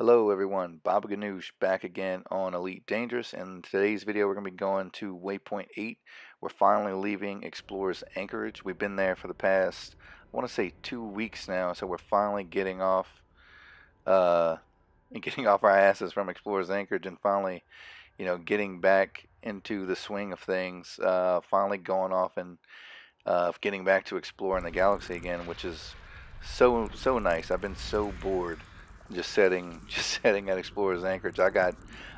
Hello everyone, Bobaaganoosh back again on Elite Dangerous and today's video we're going to be going to waypoint 8. We're finally leaving Explorer's Anchorage. We've been there for the past, I want to say two weeks now, so we're finally getting off uh, getting off our asses from Explorer's Anchorage and finally, you know, getting back into the swing of things, uh, finally going off and uh, getting back to exploring the galaxy again, which is so, so nice. I've been so bored just setting just sitting at Explorer's Anchorage. I got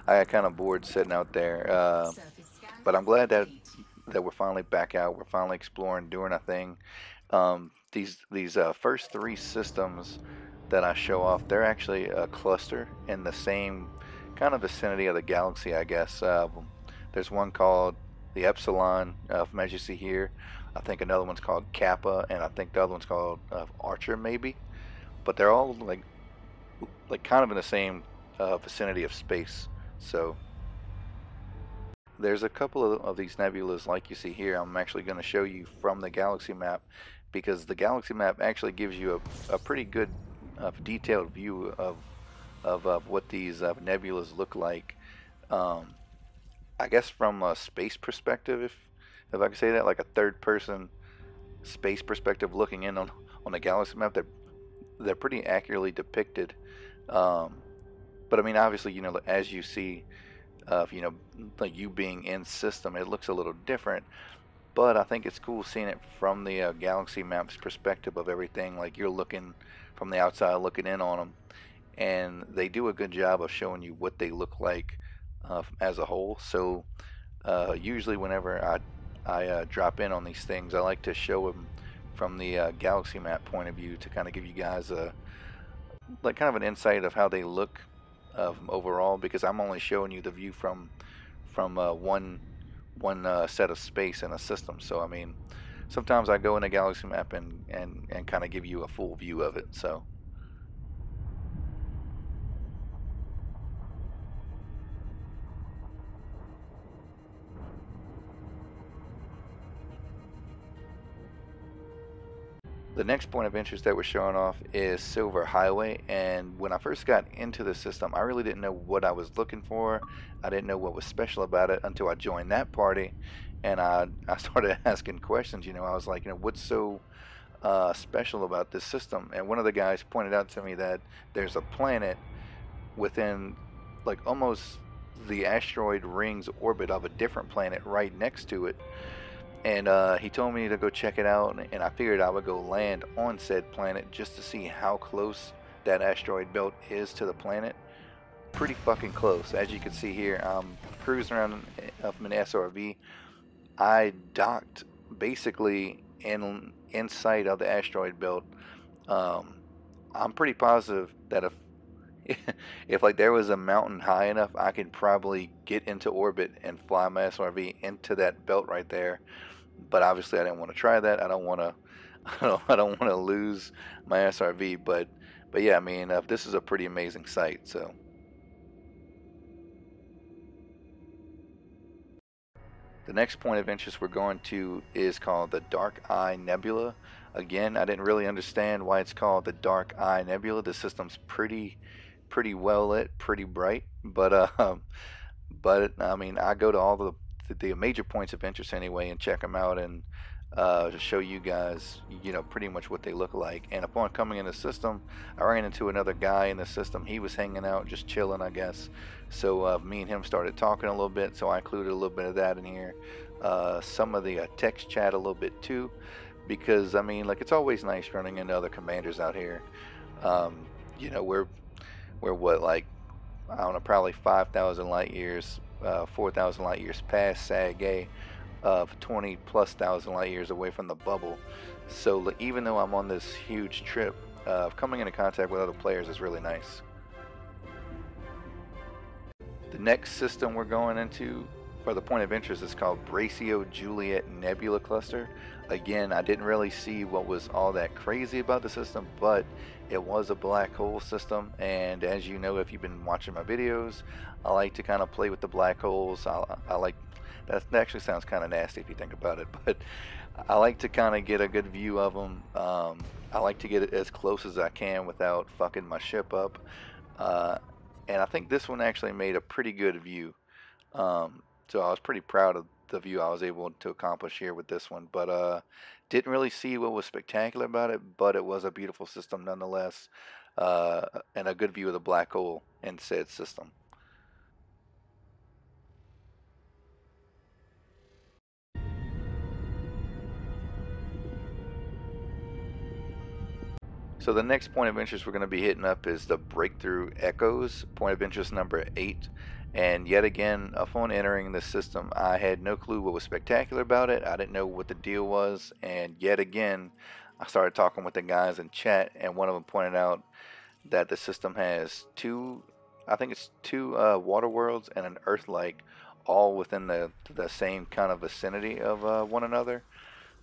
I got kind of bored sitting out there, uh, but I'm glad that that we're finally back out. We're finally exploring, doing a thing. Um, these these uh, first three systems that I show off, they're actually a cluster in the same kind of vicinity of the galaxy, I guess. Uh, there's one called the Epsilon, uh, from as you see here. I think another one's called Kappa, and I think the other one's called uh, Archer, maybe. But they're all like like kind of in the same uh, vicinity of space. So there's a couple of, of these nebulas like you see here. I'm actually going to show you from the galaxy map because the galaxy map actually gives you a, a pretty good uh, detailed view of, of, of what these uh, nebulas look like. Um, I guess from a space perspective, if if I can say that, like a third person space perspective looking in on, on the galaxy map, they're, they're pretty accurately depicted um, but I mean, obviously, you know, as you see, uh, you know, like you being in system, it looks a little different. But I think it's cool seeing it from the uh, Galaxy Maps perspective of everything. Like you're looking from the outside, looking in on them, and they do a good job of showing you what they look like uh, as a whole. So uh, usually, whenever I I uh, drop in on these things, I like to show them from the uh, Galaxy Map point of view to kind of give you guys a like kind of an insight of how they look um, overall because I'm only showing you the view from from uh, one one uh, set of space in a system. So I mean, sometimes I go in a galaxy map and and and kind of give you a full view of it. So. The next point of interest that we're showing off is Silver Highway and when I first got into the system I really didn't know what I was looking for. I didn't know what was special about it until I joined that party and I, I started asking questions. You know, I was like, you know, what's so uh, special about this system? And one of the guys pointed out to me that there's a planet within like almost the asteroid rings orbit of a different planet right next to it and uh, he told me to go check it out and i figured i would go land on said planet just to see how close that asteroid belt is to the planet. Pretty fucking close. As you can see here i'm cruising around up in an srv i docked basically in in sight of the asteroid belt. Um, i'm pretty positive that if if like there was a mountain high enough i could probably get into orbit and fly my srv into that belt right there but obviously I didn't want to try that. I don't want to. I don't, want to lose my SRV, but but yeah, I mean, uh, this is a pretty amazing site. So. The next point of interest we're going to is called the Dark Eye Nebula. Again, I didn't really understand why it's called the Dark Eye Nebula. The system's pretty, pretty well lit, pretty bright, but uh, but I mean, I go to all the the major points of interest anyway and check them out and uh, to show you guys, you know, pretty much what they look like. And upon coming in the system, I ran into another guy in the system. He was hanging out, just chilling, I guess. So uh, me and him started talking a little bit. So I included a little bit of that in here. Uh, some of the uh, text chat a little bit too, because I mean, like it's always nice running into other commanders out here. Um, you know, we're we're what like I don't know, probably 5,000 light years uh, 4,000 light years past Sag A of 20 plus thousand light years away from the bubble. So even though I'm on this huge trip, uh, coming into contact with other players is really nice. The next system we're going into for the point of interest is called Braccio Juliet Nebula Cluster. Again, I didn't really see what was all that crazy about the system, but it was a black hole system. And as you know, if you've been watching my videos, I like to kind of play with the black holes. I, I like that actually sounds kind of nasty if you think about it, but I like to kind of get a good view of them. Um, I like to get it as close as I can without fucking my ship up. Uh, and I think this one actually made a pretty good view. Um, so I was pretty proud of the view I was able to accomplish here with this one. But uh, didn't really see what was spectacular about it, but it was a beautiful system nonetheless, uh, and a good view of the black hole in said system. So the next point of interest we're going to be hitting up is the Breakthrough Echoes, point of interest number 8. And yet again, upon entering the system, I had no clue what was spectacular about it. I didn't know what the deal was. And yet again, I started talking with the guys in chat, and one of them pointed out that the system has two, I think it's two uh, water worlds and an Earth-like, all within the, the same kind of vicinity of uh, one another.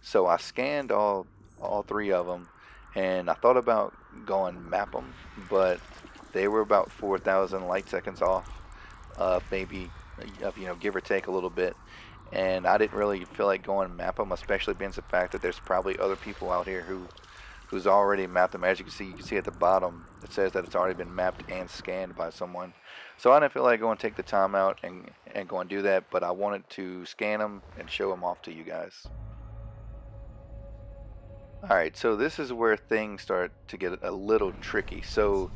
So I scanned all, all three of them and I thought about going map them, but they were about 4,000 light seconds off, uh, maybe, uh, you know, give or take a little bit. And I didn't really feel like going map them, especially being the fact that there's probably other people out here who, who's already mapped them. As you can see, you can see at the bottom, it says that it's already been mapped and scanned by someone. So I didn't feel like going to take the time out and, and go and do that, but I wanted to scan them and show them off to you guys. Alright, so this is where things start to get a little tricky. So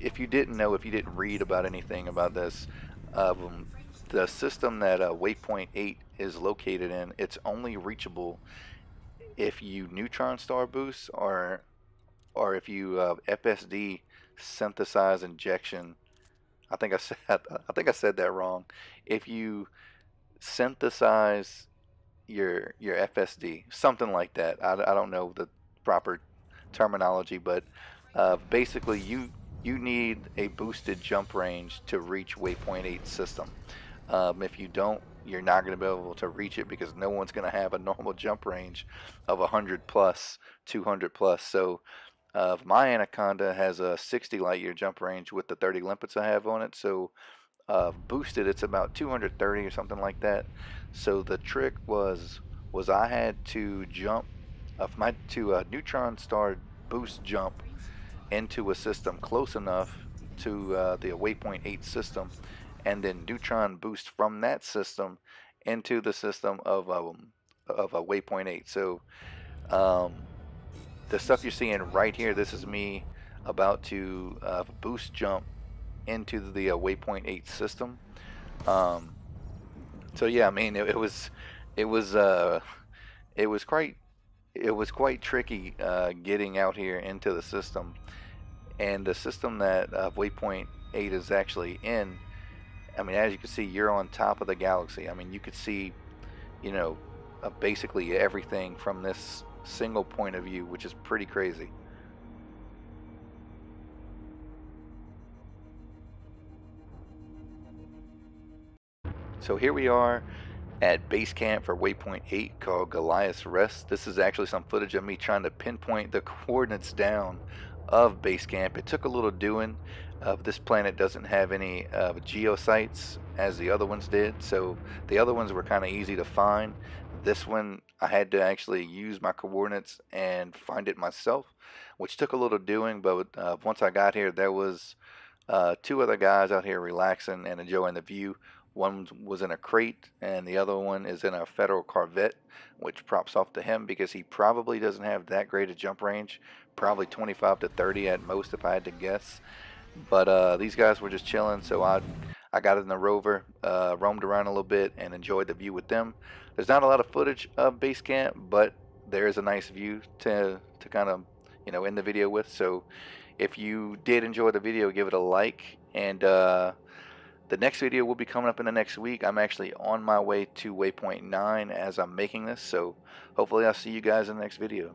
if you didn't know, if you didn't read about anything about this, um, the system that uh, Waypoint 8 is located in, it's only reachable if you neutron star boost or or if you uh, FSD synthesize injection. I think I said I think I said that wrong. If you synthesize your your FSD, something like that. I, I don't know the proper terminology, but uh, basically you you need a boosted jump range to reach Waypoint 8 system. Um, if you don't, you're not going to be able to reach it because no one's going to have a normal jump range of 100 plus, 200 plus. So uh, my Anaconda has a 60 light year jump range with the 30 limpets I have on it. So uh, boosted, it's about 230 or something like that. So the trick was was I had to jump of my to a neutron star boost jump into a system close enough to uh, the Waypoint 8 system, and then neutron boost from that system into the system of um, of a Waypoint 8. So um, the stuff you're seeing right here, this is me about to uh, boost jump into the uh, Waypoint 8 system. Um, so yeah, I mean it, it was it was uh, it was quite it was quite tricky uh, getting out here into the system. And the system that uh, Waypoint 8 is actually in, I mean, as you can see, you're on top of the galaxy. I mean, you could see, you know, uh, basically everything from this single point of view, which is pretty crazy. So here we are at base camp for waypoint 8 called Goliath's Rest. This is actually some footage of me trying to pinpoint the coordinates down of base camp. It took a little doing. Uh, this planet doesn't have any uh, geosites as the other ones did, so the other ones were kind of easy to find. This one I had to actually use my coordinates and find it myself, which took a little doing, but uh, once I got here, there was uh, two other guys out here relaxing and enjoying the view. One was in a Krait, and the other one is in a Federal Corvette, which props off to him because he probably doesn't have that great a jump range. Probably 25 to 30 at most, if I had to guess. But uh, these guys were just chilling, so I I got in the rover, uh, roamed around a little bit, and enjoyed the view with them. There's not a lot of footage of base camp, but there is a nice view to to kind of you know end the video with. So if you did enjoy the video, give it a like and. Uh, the next video will be coming up in the next week. I'm actually on my way to waypoint 9 as I'm making this, so hopefully I'll see you guys in the next video.